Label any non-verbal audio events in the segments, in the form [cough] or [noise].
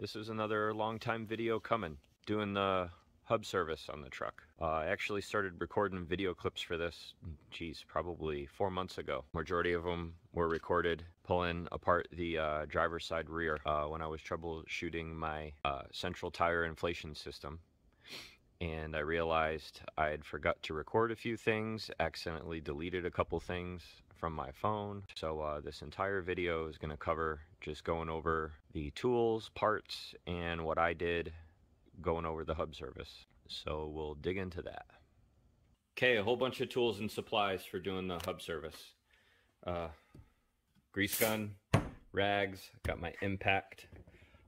This is another long time video coming. Doing the hub service on the truck. Uh, I actually started recording video clips for this, geez, probably four months ago. Majority of them were recorded pulling apart the uh, driver's side rear uh, when I was troubleshooting my uh, central tire inflation system. And I realized I had forgot to record a few things, accidentally deleted a couple things, from my phone. So uh, this entire video is going to cover just going over the tools, parts, and what I did going over the hub service. So we'll dig into that. Okay, a whole bunch of tools and supplies for doing the hub service. Uh, grease gun, rags, got my impact,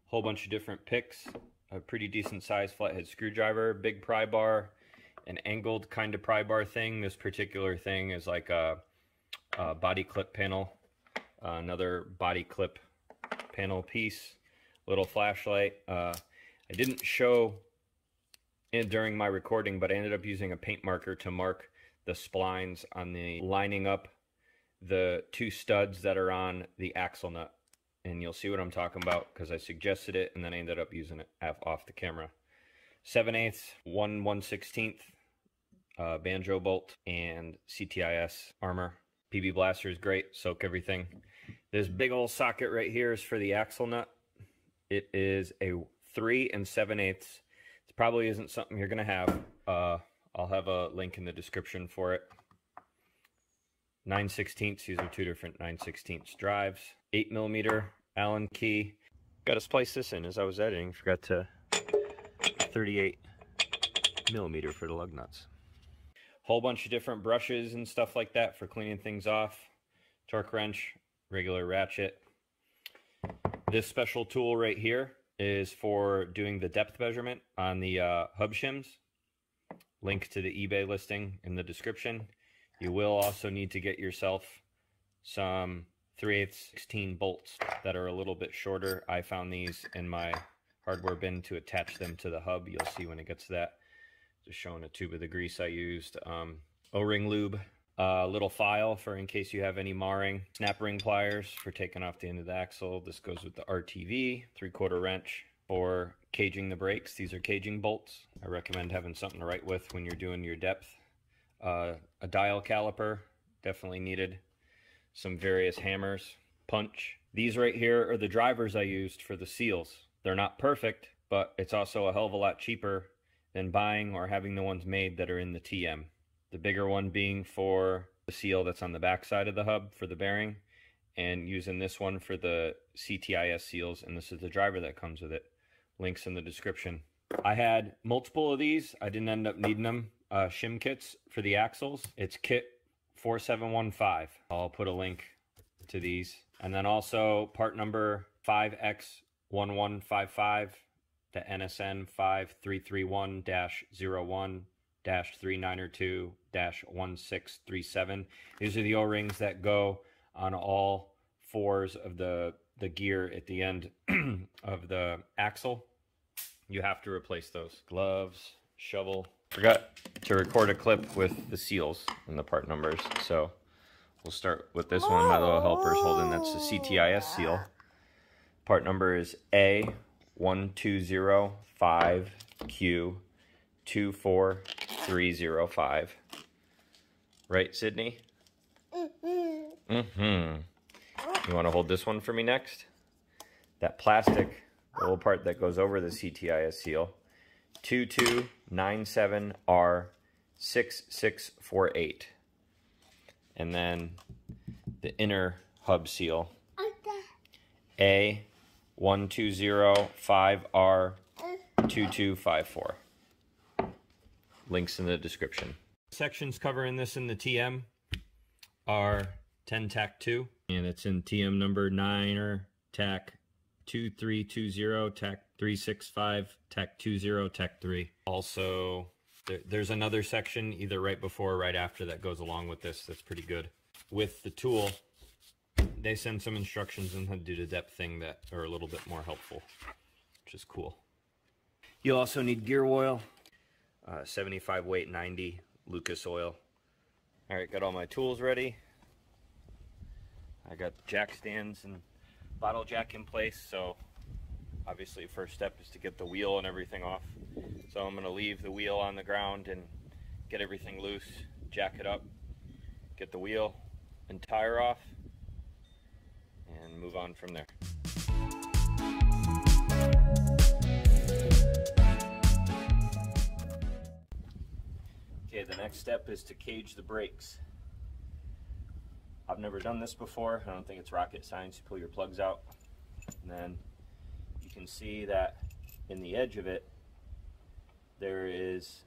whole bunch of different picks, a pretty decent size flathead screwdriver, big pry bar, an angled kind of pry bar thing. This particular thing is like a uh, body clip panel, uh, another body clip panel piece, little flashlight. Uh, I didn't show it during my recording, but I ended up using a paint marker to mark the splines on the lining up the two studs that are on the axle nut. And you'll see what I'm talking about because I suggested it and then I ended up using it off the camera. 7 eighths, 1 1 16th, uh, banjo bolt, and CTIS armor PB Blaster is great, soak everything. This big old socket right here is for the axle nut. It is a 3 and 7 eighths. It probably isn't something you're going to have. Uh, I'll have a link in the description for it. 9 16ths, these are two different 9 16ths drives. 8 millimeter Allen key. Got to splice this in as I was editing. Forgot to 38 millimeter for the lug nuts whole bunch of different brushes and stuff like that for cleaning things off. Torque wrench, regular ratchet. This special tool right here is for doing the depth measurement on the uh, hub shims. Link to the eBay listing in the description. You will also need to get yourself some 3 8 16 bolts that are a little bit shorter. I found these in my hardware bin to attach them to the hub. You'll see when it gets to that. Just showing a tube of the grease I used. Um, O-ring lube, a little file for in case you have any marring. Snap ring pliers for taking off the end of the axle. This goes with the RTV. Three-quarter wrench for caging the brakes. These are caging bolts. I recommend having something to write with when you're doing your depth. Uh, a dial caliper, definitely needed. Some various hammers, punch. These right here are the drivers I used for the seals. They're not perfect, but it's also a hell of a lot cheaper than buying or having the ones made that are in the TM. The bigger one being for the seal that's on the back side of the hub for the bearing, and using this one for the CTIS seals, and this is the driver that comes with it. Links in the description. I had multiple of these. I didn't end up needing them. Uh, shim kits for the axles. It's kit 4715. I'll put a link to these. And then also part number 5X1155 to NSN 392 1637. These are the O rings that go on all fours of the, the gear at the end [clears throat] of the axle. You have to replace those. Gloves, shovel. Forgot to record a clip with the seals and the part numbers. So we'll start with this one. My little helper's holding that's the CTIS seal. Part number is A1205Q24 305. Right, Sydney? Mm-hmm. mm-hmm. You want to hold this one for me next? That plastic, the little part that goes over the CTIS seal, 2297R6648. And then the inner hub seal, A1205R2254. Links in the description. Sections covering this in the TM are 10 TAC 2, and it's in TM number 9 or TAC 2320, TAC 365, TAC 20, TAC 3. Also, there, there's another section either right before or right after that goes along with this that's pretty good. With the tool, they send some instructions on how to do the depth thing that are a little bit more helpful, which is cool. You'll also need gear oil, uh, 75 weight 90 Lucas oil. All right, got all my tools ready. I got jack stands and bottle jack in place, so obviously first step is to get the wheel and everything off. So I'm gonna leave the wheel on the ground and get everything loose, jack it up, get the wheel and tire off, and move on from there. Okay, the next step is to cage the brakes. I've never done this before. I don't think it's rocket science. You pull your plugs out, and then you can see that in the edge of it, there is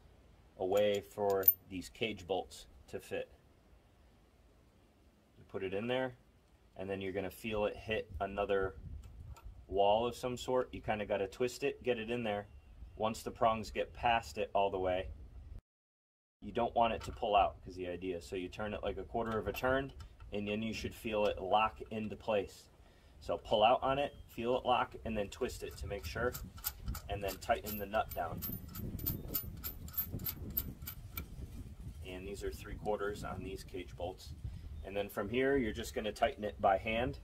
a way for these cage bolts to fit. You put it in there, and then you're going to feel it hit another wall of some sort. You kind of got to twist it, get it in there. Once the prongs get past it all the way, you don't want it to pull out because the idea. So you turn it like a quarter of a turn, and then you should feel it lock into place. So pull out on it, feel it lock, and then twist it to make sure, and then tighten the nut down. And these are three quarters on these cage bolts. And then from here, you're just gonna tighten it by hand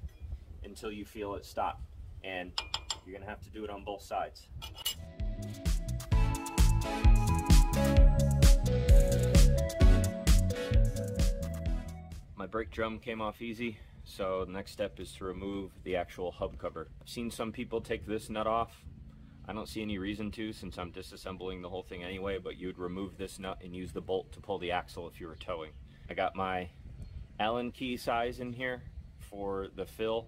until you feel it stop. And you're gonna have to do it on both sides. My brake drum came off easy, so the next step is to remove the actual hub cover. I've seen some people take this nut off. I don't see any reason to since I'm disassembling the whole thing anyway, but you'd remove this nut and use the bolt to pull the axle if you were towing. I got my Allen key size in here for the fill,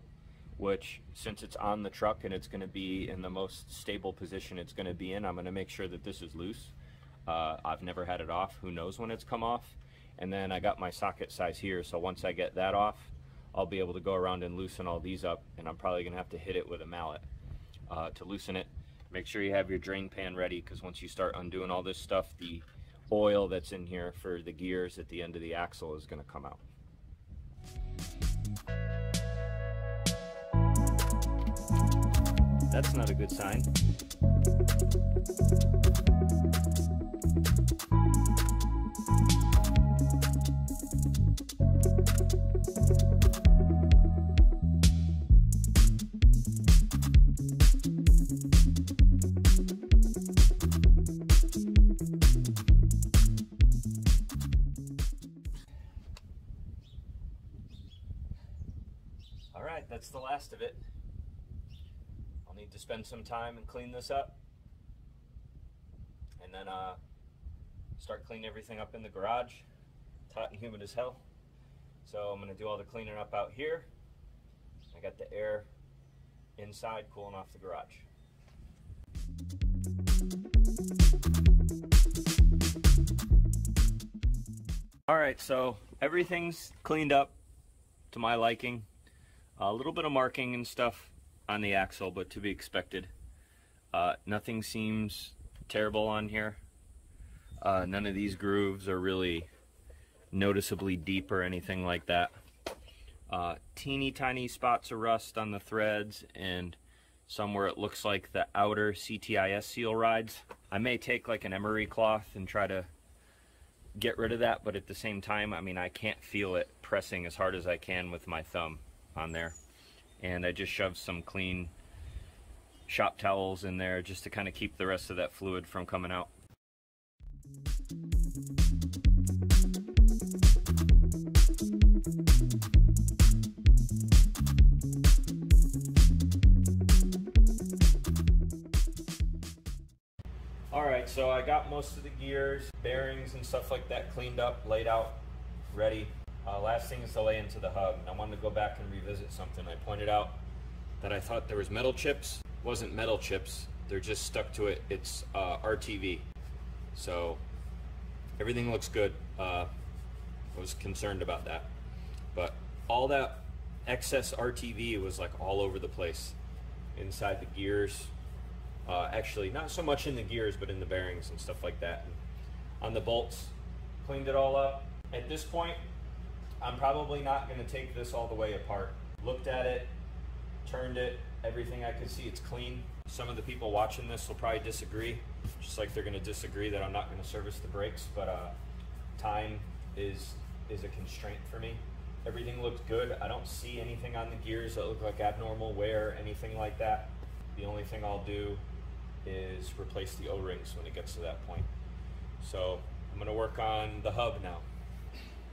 which since it's on the truck and it's gonna be in the most stable position it's gonna be in, I'm gonna make sure that this is loose. Uh, I've never had it off, who knows when it's come off. And then I got my socket size here, so once I get that off, I'll be able to go around and loosen all these up, and I'm probably gonna have to hit it with a mallet uh, to loosen it. Make sure you have your drain pan ready, because once you start undoing all this stuff, the oil that's in here for the gears at the end of the axle is gonna come out. That's not a good sign. That's the last of it. I'll need to spend some time and clean this up. And then uh, start cleaning everything up in the garage. It's hot and humid as hell. So I'm gonna do all the cleaning up out here. I got the air inside cooling off the garage. All right, so everything's cleaned up to my liking. A little bit of marking and stuff on the axle, but to be expected. Uh, nothing seems terrible on here. Uh, none of these grooves are really noticeably deep or anything like that. Uh, teeny tiny spots of rust on the threads and somewhere it looks like the outer CTIS seal rides. I may take like an emery cloth and try to get rid of that, but at the same time, I mean, I can't feel it pressing as hard as I can with my thumb on there. And I just shoved some clean shop towels in there just to kind of keep the rest of that fluid from coming out. All right, so I got most of the gears, bearings and stuff like that cleaned up, laid out, ready. Uh, last thing is to lay into the hub. I wanted to go back and revisit something. I pointed out that I thought there was metal chips. It wasn't metal chips. They're just stuck to it. It's uh, RTV. So everything looks good. Uh, I was concerned about that. But all that excess RTV was like all over the place. Inside the gears. Uh, actually, not so much in the gears, but in the bearings and stuff like that. And on the bolts, cleaned it all up. At this point, I'm probably not going to take this all the way apart. Looked at it, turned it, everything I could see, it's clean. Some of the people watching this will probably disagree, just like they're going to disagree that I'm not going to service the brakes, but uh, time is is a constraint for me. Everything looked good. I don't see anything on the gears that look like abnormal wear, anything like that. The only thing I'll do is replace the O-rings when it gets to that point. So I'm gonna work on the hub now.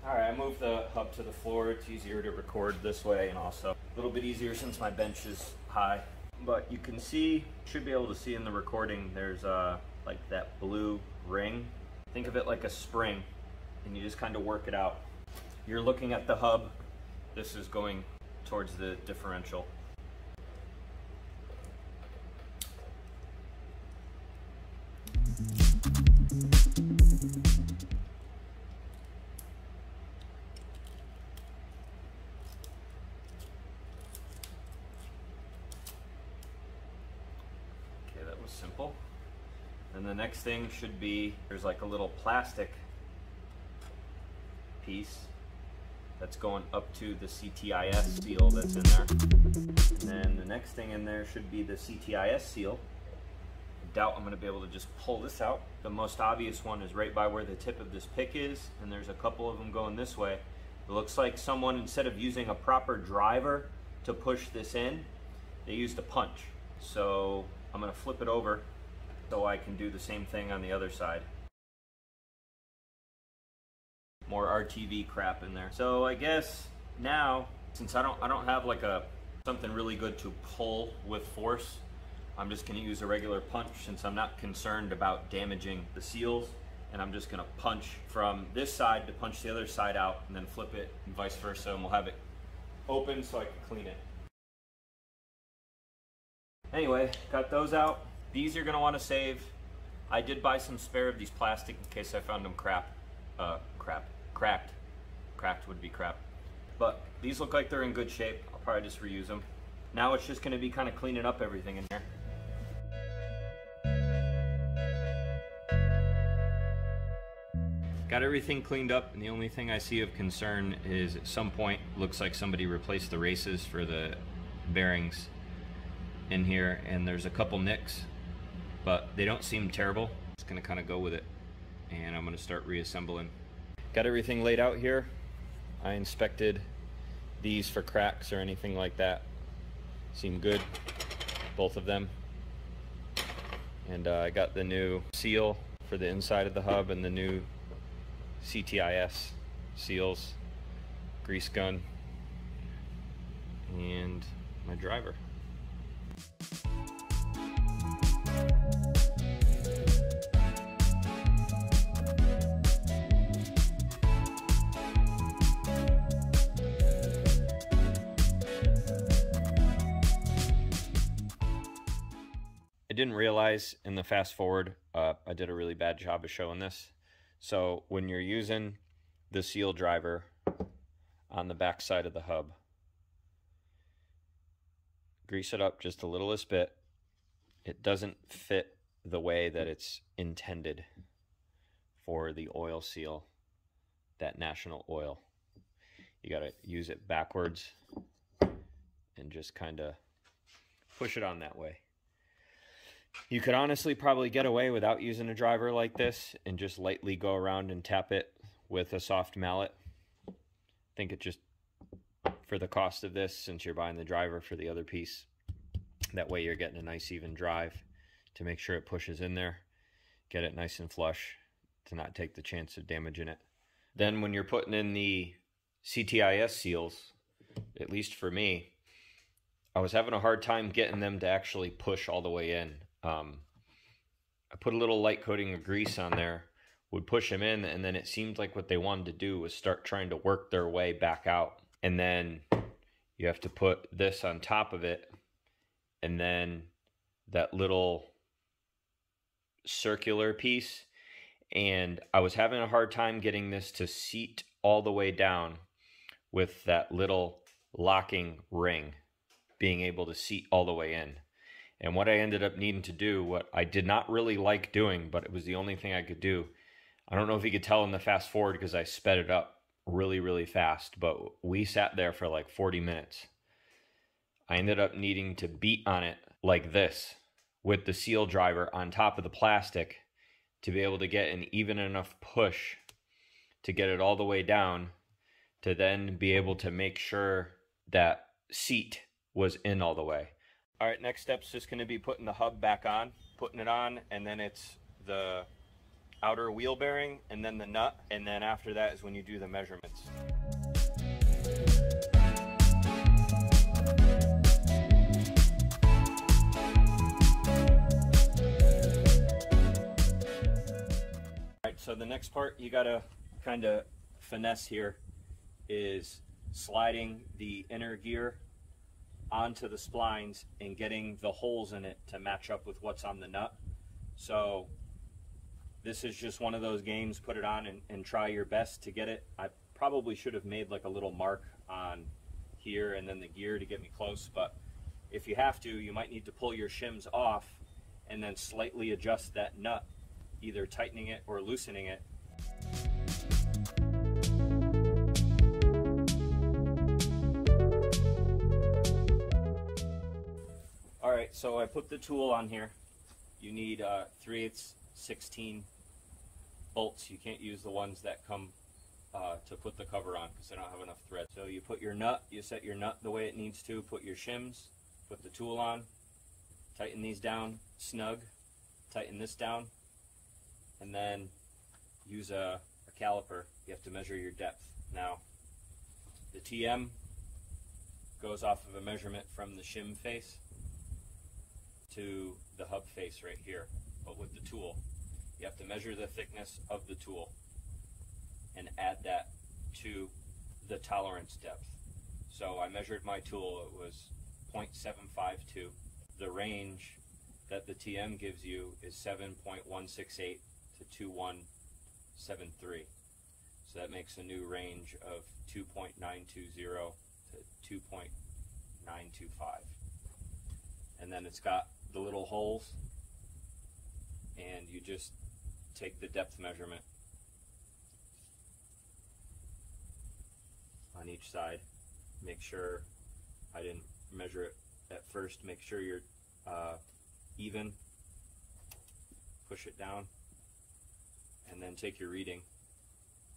All right, I moved the hub to the floor. It's easier to record this way and also a little bit easier since my bench is high. But you can see, should be able to see in the recording, there's uh, like that blue ring. Think of it like a spring and you just kind of work it out. You're looking at the hub. This is going towards the differential. Okay, that was simple. And the next thing should be, there's like a little plastic piece that's going up to the CTIS seal that's in there. And then the next thing in there should be the CTIS seal. I doubt I'm going to be able to just pull this out. The most obvious one is right by where the tip of this pick is, and there's a couple of them going this way. It looks like someone, instead of using a proper driver to push this in, they used a punch. So I'm going to flip it over so I can do the same thing on the other side more RTV crap in there. So I guess now, since I don't I don't have like a something really good to pull with force, I'm just gonna use a regular punch since I'm not concerned about damaging the seals. And I'm just gonna punch from this side to punch the other side out and then flip it and vice versa and we'll have it open so I can clean it. Anyway, got those out. These you're gonna wanna save. I did buy some spare of these plastic in case I found them crap. Uh, crap cracked. Cracked would be crap. But these look like they're in good shape. I'll probably just reuse them. Now it's just going to be kind of cleaning up everything in here. Got everything cleaned up, and the only thing I see of concern is at some point, looks like somebody replaced the races for the bearings in here, and there's a couple nicks, but they don't seem terrible. Just gonna kind of go with it, and I'm gonna start reassembling. Got everything laid out here. I inspected these for cracks or anything like that. Seem good, both of them. And uh, I got the new seal for the inside of the hub and the new CTIS seals, grease gun, and my driver. Didn't realize in the fast forward, uh, I did a really bad job of showing this. So when you're using the seal driver on the back side of the hub, grease it up just a littlest bit. It doesn't fit the way that it's intended for the oil seal, that national oil. You got to use it backwards and just kind of push it on that way. You could honestly probably get away without using a driver like this and just lightly go around and tap it with a soft mallet. I think it just, for the cost of this, since you're buying the driver for the other piece, that way you're getting a nice even drive to make sure it pushes in there. Get it nice and flush to not take the chance of damaging it. Then when you're putting in the CTIS seals, at least for me, I was having a hard time getting them to actually push all the way in. Um, I put a little light coating of grease on there, would push them in, and then it seemed like what they wanted to do was start trying to work their way back out. And then you have to put this on top of it, and then that little circular piece. And I was having a hard time getting this to seat all the way down with that little locking ring being able to seat all the way in. And what I ended up needing to do, what I did not really like doing, but it was the only thing I could do. I don't know if you could tell in the fast forward because I sped it up really, really fast, but we sat there for like 40 minutes. I ended up needing to beat on it like this with the seal driver on top of the plastic to be able to get an even enough push to get it all the way down to then be able to make sure that seat was in all the way. All right, next step's just gonna be putting the hub back on, putting it on, and then it's the outer wheel bearing and then the nut, and then after that is when you do the measurements. All right, so the next part you gotta kind of finesse here is sliding the inner gear onto the splines and getting the holes in it to match up with what's on the nut. So this is just one of those games, put it on and, and try your best to get it. I probably should have made like a little mark on here and then the gear to get me close, but if you have to, you might need to pull your shims off and then slightly adjust that nut, either tightening it or loosening it so I put the tool on here. You need uh, 3 8 16 bolts. You can't use the ones that come uh, to put the cover on because they don't have enough thread. So you put your nut, you set your nut the way it needs to, put your shims, put the tool on, tighten these down snug, tighten this down, and then use a, a caliper. You have to measure your depth. Now, the TM goes off of a measurement from the shim face to the hub face right here, but with the tool. You have to measure the thickness of the tool and add that to the tolerance depth. So I measured my tool, it was 0.752. The range that the TM gives you is 7.168 to 2173. So that makes a new range of 2.920 to 2.925. And then it's got the little holes and you just take the depth measurement on each side. Make sure I didn't measure it at first. Make sure you're uh, even. Push it down and then take your reading.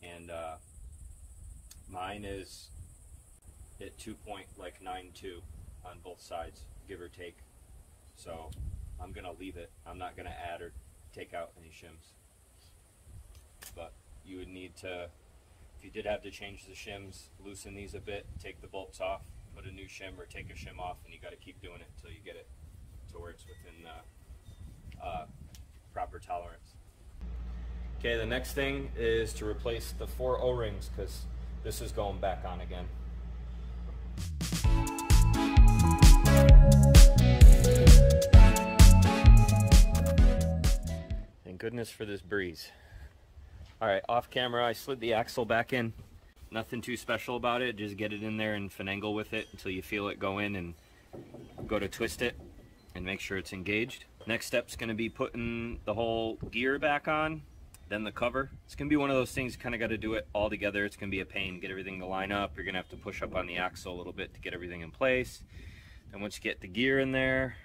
And uh, mine is at 2 point like 92 on both sides, give or take. So I'm gonna leave it. I'm not gonna add or take out any shims. But you would need to, if you did have to change the shims, loosen these a bit, take the bolts off, put a new shim or take a shim off, and you gotta keep doing it until you get it to where it's within the uh, proper tolerance. Okay, the next thing is to replace the four O-rings because this is going back on again. Goodness for this breeze. All right, off camera, I slid the axle back in. Nothing too special about it. Just get it in there and finagle with it until you feel it go in and go to twist it and make sure it's engaged. Next step's gonna be putting the whole gear back on, then the cover. It's gonna be one of those things, kinda gotta do it all together. It's gonna be a pain, get everything to line up. You're gonna have to push up on the axle a little bit to get everything in place. And once you get the gear in there,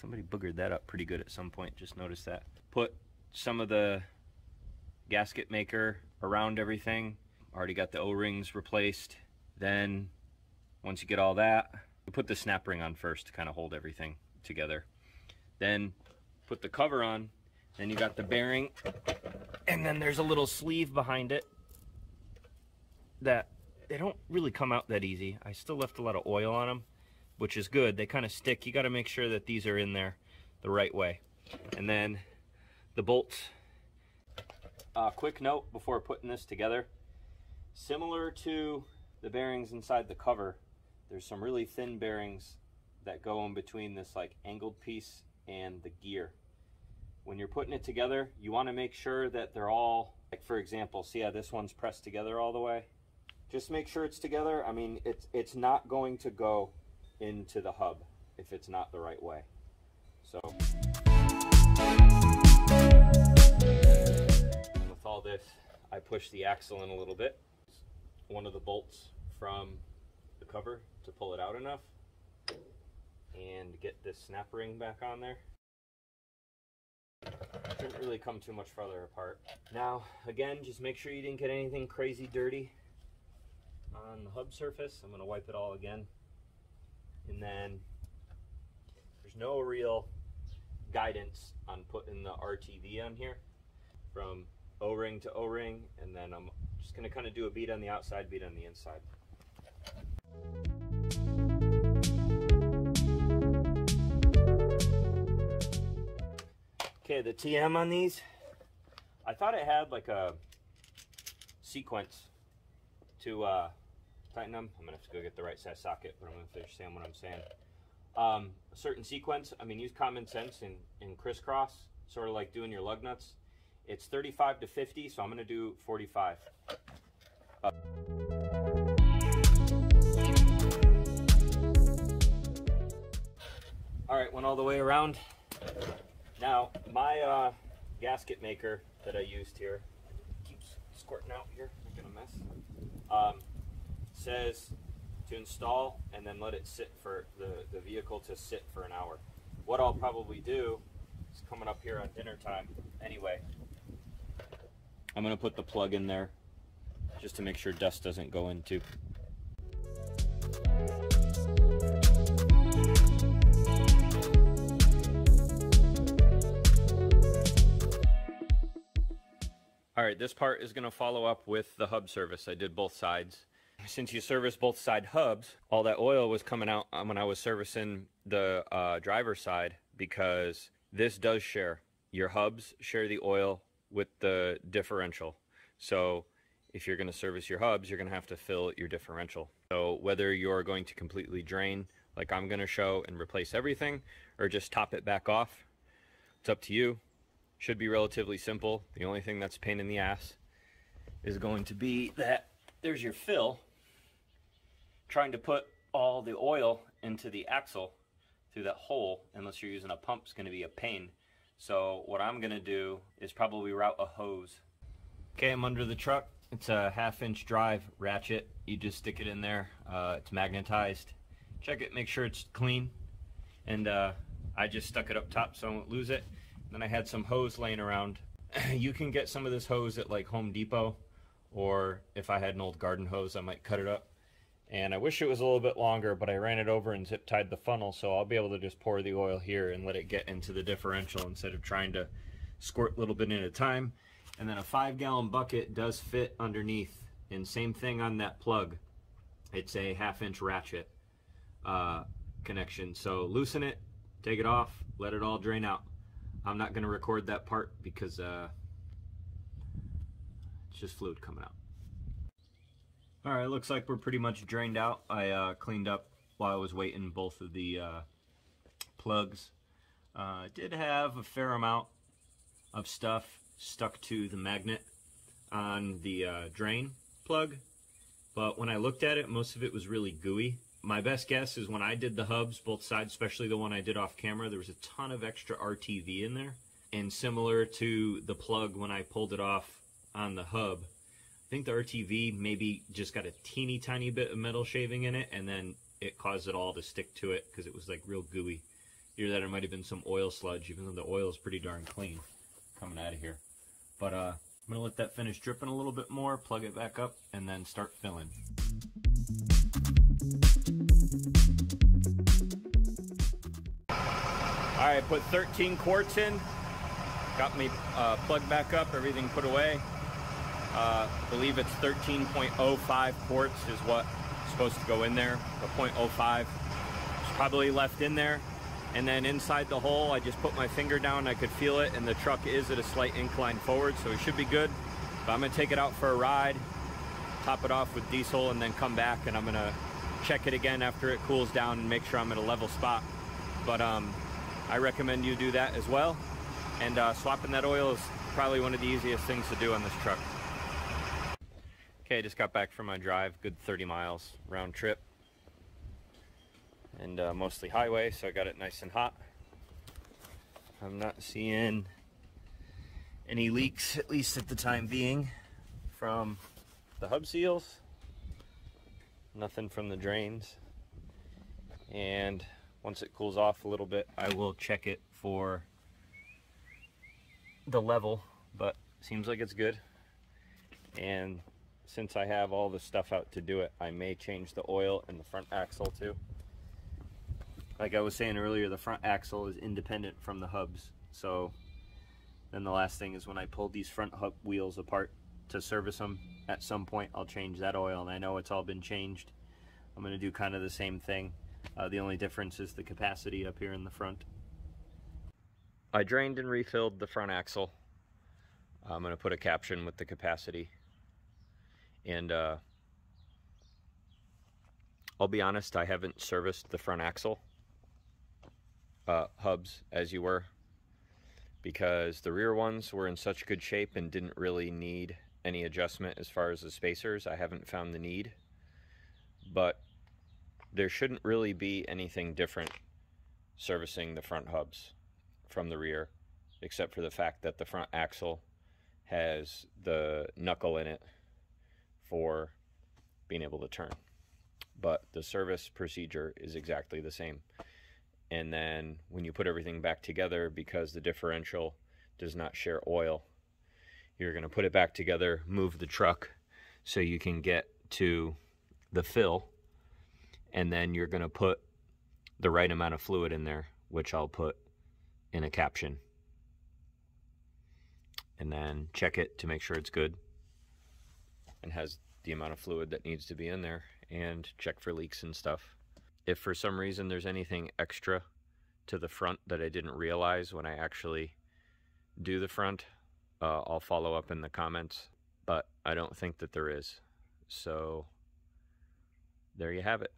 somebody boogered that up pretty good at some point, just noticed that put some of the gasket maker around everything. Already got the O-rings replaced. Then once you get all that, put the snap ring on first to kind of hold everything together. Then put the cover on. Then you got the bearing. And then there's a little sleeve behind it that they don't really come out that easy. I still left a lot of oil on them, which is good. They kind of stick. You got to make sure that these are in there the right way. And then the bolts. Uh, quick note before putting this together. Similar to the bearings inside the cover, there's some really thin bearings that go in between this like angled piece and the gear. When you're putting it together, you want to make sure that they're all, like for example, see how this one's pressed together all the way? Just make sure it's together. I mean, it's, it's not going to go into the hub if it's not the right way. So. And all this, I push the axle in a little bit. One of the bolts from the cover to pull it out enough and get this snap ring back on there. Didn't really come too much farther apart. Now, again, just make sure you didn't get anything crazy dirty on the hub surface. I'm going to wipe it all again. And then there's no real guidance on putting the RTV on here from O-ring to O-ring and then I'm just gonna kind of do a bead on the outside, bead on the inside. Okay, the TM on these, I thought it had like a sequence to uh, tighten them. I'm gonna have to go get the right size socket, but I'm gonna finish saying what I'm saying. Um, a certain sequence, I mean, use common sense and, and crisscross, sort of like doing your lug nuts. It's 35 to 50, so I'm gonna do 45. Uh, all right, went all the way around. Now, my uh, gasket maker that I used here, keeps squirting out here, making a mess, um, says to install and then let it sit for the, the vehicle to sit for an hour. What I'll probably do is coming up here on dinner time anyway. I'm gonna put the plug in there just to make sure dust doesn't go into. All right, this part is gonna follow up with the hub service. I did both sides. Since you service both side hubs, all that oil was coming out um, when I was servicing the uh, driver's side because this does share. Your hubs share the oil with the differential. So if you're gonna service your hubs, you're gonna have to fill your differential. So whether you're going to completely drain, like I'm gonna show and replace everything, or just top it back off, it's up to you. Should be relatively simple. The only thing that's pain in the ass is going to be that there's your fill. Trying to put all the oil into the axle through that hole, unless you're using a pump, is going to be a pain. So what I'm to do is probably route a hose. Okay, I'm under the truck. It's a half inch drive ratchet. You just stick it in there. Uh, it's magnetized. Check it, make sure it's clean. And uh, I just stuck it up top so I won't lose it. Then I had some hose laying around. [clears throat] you can get some of this hose at like Home Depot, or if I had an old garden hose, I might cut it up. And I wish it was a little bit longer, but I ran it over and zip tied the funnel, so I'll be able to just pour the oil here and let it get into the differential instead of trying to squirt a little bit at a time. And then a five gallon bucket does fit underneath. And same thing on that plug. It's a half inch ratchet uh, connection. So loosen it, take it off, let it all drain out. I'm not going to record that part because uh, it's just fluid coming out. All right, looks like we're pretty much drained out. I uh, cleaned up while I was waiting both of the uh, plugs. Uh, did have a fair amount of stuff stuck to the magnet on the uh, drain plug, but when I looked at it, most of it was really gooey. My best guess is when I did the hubs, both sides, especially the one I did off camera, there was a ton of extra RTV in there. And similar to the plug when I pulled it off on the hub, think the RTV maybe just got a teeny tiny bit of metal shaving in it and then it caused it all to stick to it because it was like real gooey. Either that it might have been some oil sludge, even though the oil is pretty darn clean coming out of here. But uh, I'm gonna let that finish dripping a little bit more, plug it back up, and then start filling. All right, put 13 quarts in. Got me uh, plugged back up, everything put away. Uh, believe it's 13.05 quarts is what is supposed to go in there. The 0.05 is probably left in there. And then inside the hole, I just put my finger down, I could feel it, and the truck is at a slight incline forward, so it should be good. But I'm gonna take it out for a ride, top it off with diesel, and then come back, and I'm gonna check it again after it cools down and make sure I'm at a level spot. But um, I recommend you do that as well. And uh, swapping that oil is probably one of the easiest things to do on this truck. Okay, I just got back from my drive, good 30 miles round trip and uh, mostly highway, so I got it nice and hot. I'm not seeing any leaks, at least at the time being, from the hub seals. Nothing from the drains. And once it cools off a little bit, I will check it for the level, but seems like it's good. And since I have all the stuff out to do it, I may change the oil in the front axle too. like I was saying earlier, the front axle is independent from the hubs. So then the last thing is when I pulled these front hub wheels apart to service them, at some point I'll change that oil and I know it's all been changed. I'm going to do kind of the same thing. Uh, the only difference is the capacity up here in the front. I drained and refilled the front axle. I'm going to put a caption with the capacity. And uh, I'll be honest, I haven't serviced the front axle uh, hubs as you were because the rear ones were in such good shape and didn't really need any adjustment as far as the spacers. I haven't found the need, but there shouldn't really be anything different servicing the front hubs from the rear, except for the fact that the front axle has the knuckle in it for being able to turn. But the service procedure is exactly the same. And then when you put everything back together, because the differential does not share oil, you're going to put it back together, move the truck so you can get to the fill, and then you're going to put the right amount of fluid in there, which I'll put in a caption. And then check it to make sure it's good and has the amount of fluid that needs to be in there and check for leaks and stuff. If for some reason there's anything extra to the front that I didn't realize when I actually do the front, uh, I'll follow up in the comments, but I don't think that there is. So there you have it.